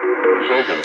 I